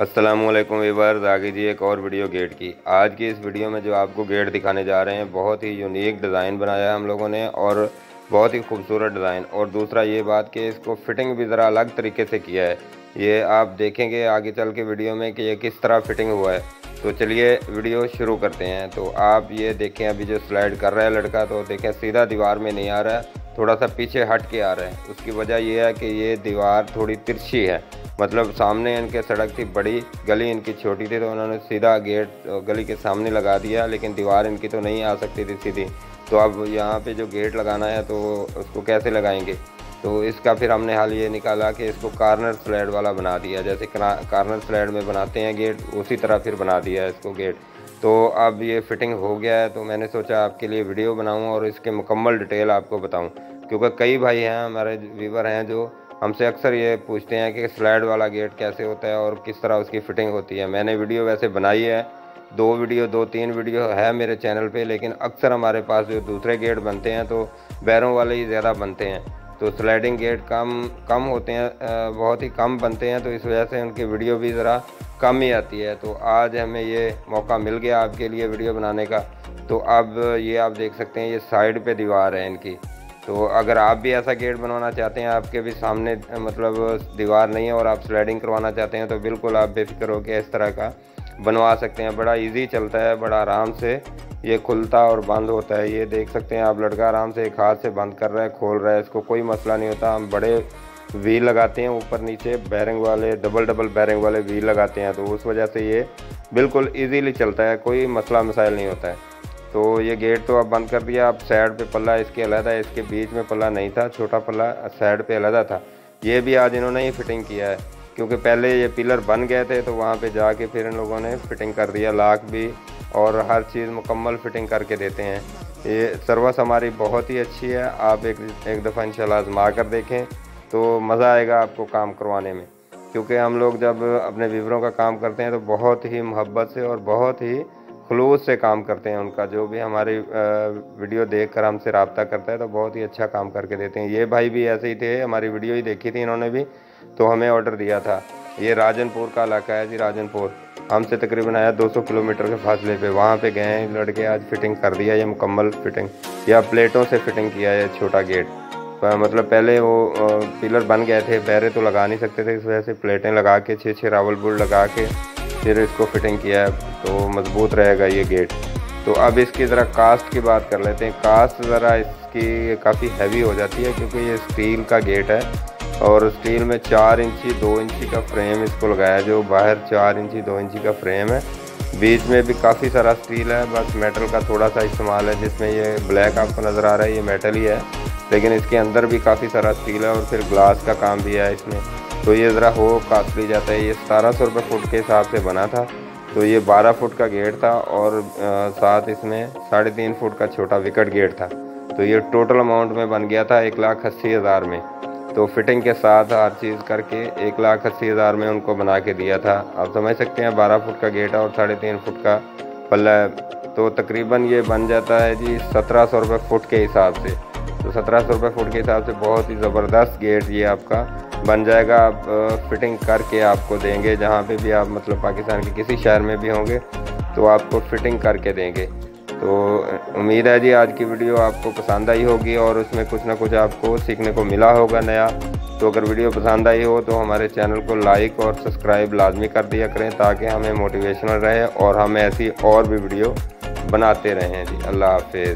Aslam viewers आगे जी एक और वीडियो गेट की। आज की इस वीडियो में जो आपको गेट दिखाने जा रहे हैं, बहुत ही यूनिक डिज़ाइन बनाया है हम लोगों ने और बहुत ही खूबसूरत डिज़ाइन और दूसरा ये बात कि इसको फिटिंग भी ज़रा अलग तरीके से किया है। ये आप देखेंगे आगे चल के वीडियो में कि ये किस तरह फिटिंग हुआ है। तो चलिए वीडियो शुरू करते हैं। तो आप ये देखें, अभी जो स्लाइड कर रहा है लड़का तो देखें सीधा दीवार में नहीं आ रहा है, थोड़ा सा पीछे हट के आ रहा है। उसकी वजह यह है कि ये दीवार थोड़ी तिरछी है। मतलब सामने इनके सड़क थी, बड़ी गली इनकी छोटी थी तो उन्होंने सीधा गेट गली के सामने लगा दिया, लेकिन दीवार इनकी तो नहीं आ सकती थी सीधी। तो अब यहाँ पे जो गेट लगाना है तो उसको कैसे लगाएँगे? तो इसका फिर हमने हाल ये निकाला कि इसको कार्नर स्लैड वाला बना दिया, जैसे कार्नर स्लैड में बनाते हैं गेट, उसी तरह फिर बना दिया है इसको गेट। तो अब ये फिटिंग हो गया है तो मैंने सोचा आपके लिए वीडियो बनाऊँ और इसके मुकम्मल डिटेल आपको बताऊँ, क्योंकि कई भाई हैं, हमारे व्यूवर हैं जो हमसे अक्सर ये पूछते हैं कि स्लाइड वाला गेट कैसे होता है और किस तरह उसकी फ़िटिंग होती है। मैंने वीडियो वैसे बनाई है, दो वीडियो, दो तीन वीडियो है मेरे चैनल पे, लेकिन अक्सर हमारे पास जो दूसरे गेट बनते हैं तो बैरों वाले ही ज़्यादा बनते हैं। तो स्लाइडिंग गेट कम कम होते हैं बहुत ही कम बनते हैं तो इस वजह से उनकी वीडियो भी ज़रा कम ही आती है। तो आज हमें ये मौका मिल गया आपके लिए वीडियो बनाने का। तो अब ये आप देख सकते हैं, ये साइड पे दीवार है इनकी। तो अगर आप भी ऐसा गेट बनवाना चाहते हैं, आपके भी सामने मतलब दीवार नहीं है और आप स्लाइडिंग करवाना चाहते हैं तो बिल्कुल आप बेफिक्र होकर इस तरह का बनवा सकते हैं। बड़ा इजी चलता है, बड़ा आराम से ये खुलता और बंद होता है। ये देख सकते हैं आप, लड़का आराम से एक हाथ से बंद कर रहा है, खोल रहा है, इसको कोई मसला नहीं होता। हम बड़े व्हील लगाते हैं, ऊपर नीचे बैरिंग वाले डबल डबल बैरिंग वाले व्हील लगाते हैं तो उस वजह से ये बिल्कुल ईजीली चलता है, कोई मसला मसाइल नहीं होता है। तो ये गेट तो अब बंद कर दिया। अब साइड पे पल्ला इसके अलहदा है इसके बीच में पल्ला नहीं था, छोटा पल्ला साइड पे अलहदा था। ये भी आज इन्होंने ही फिटिंग किया है, क्योंकि पहले ये पिलर बन गए थे तो वहाँ पे जाके फिर इन लोगों ने फिटिंग कर दिया, लाख भी, और हर चीज़ मुकम्मल फिटिंग करके देते हैं। ये सर्विस हमारी बहुत ही अच्छी है, आप एक एक दफ़ा इंशाल्लाह आजमा कर देखें तो मज़ा आएगा आपको काम करवाने में। क्योंकि हम लोग जब अपने विवरों का काम करते हैं तो बहुत ही मोहब्बत से और बहुत ही खलूस से काम करते हैं उनका, जो भी हमारी वीडियो देख कर हमसे रबता करता है तो बहुत ही अच्छा काम करके देते हैं। ये भाई भी ऐसे ही थे, हमारी वीडियो ही देखी थी इन्होंने भी तो हमें ऑर्डर दिया था। ये राजनपुर का इलाका है जी, राजनपुर। हमसे तकरीबन आया 200 किलोमीटर के फासले पे। वहाँ पे गए हैं, लड़के आज फिटिंग कर दिया, ये मुकम्मल फिटिंग या प्लेटों से फिटिंग किया है, छोटा गेट मतलब पहले वो पिलर बन गए थे पैरे तो लगा नहीं सकते थे, इस वजह से प्लेटें लगा के छः छः रावल बुल लगा के फिर इसको फिटिंग किया है तो मज़बूत रहेगा ये गेट तो अब इसकी ज़रा कास्ट की बात कर लेते हैं। कास्ट ज़रा इसकी काफ़ी हैवी हो जाती है, क्योंकि ये स्टील का गेट है और स्टील में चार इंची, दो इंची का फ्रेम इसको लगाया जो बाहर चार इंची, दो इंची का फ्रेम है। बीच में भी काफ़ी सारा स्टील है, बस मेटल का थोड़ा सा इस्तेमाल है, जिसमें ये ब्लैक आपको नज़र आ रहा है, ये मेटल ही है। लेकिन इसके अंदर भी काफ़ी सारा स्टील है और फिर ग्लास का काम भी है इसमें। तो ये ज़रा हो कास्टली जाता है। ये सतारह सौ रुपये फुट के हिसाब से बना था। तो ये बारह फुट का गेट था और साथ इसमें साढ़े तीन फुट का छोटा विकेट गेट था। तो ये टोटल अमाउंट में बन गया था एक लाख अस्सी हज़ार में। तो फिटिंग के साथ हर चीज़ करके एक लाख अस्सी हज़ार में उनको बना के दिया था। आप समझ सकते हैं, बारह फुट का गेट और साढ़े तीन फुट का पल्ला तो तकरीबन ये बन जाता है जी सत्रह सौ रुपये फुट के हिसाब से। तो सत्रह सौ रुपये फुट के हिसाब से बहुत ही ज़बरदस्त गेट ये आपका बन जाएगा, आप फिटिंग करके आपको देंगे, जहाँ पे भी आप मतलब पाकिस्तान के किसी शहर में भी होंगे तो आपको फिटिंग करके देंगे। तो उम्मीद है जी, आज की वीडियो आपको पसंद आई होगी, और उसमें कुछ ना कुछ आपको सीखने को मिला होगा नया। तो अगर वीडियो पसंद आई हो तो हमारे चैनल को लाइक और सब्सक्राइब लाजमी कर दिया करें, ताकि हमें मोटिवेशनल रहे, और हम ऐसी और भी वीडियो बनाते रहें जी। अल्लाह हाफिज़।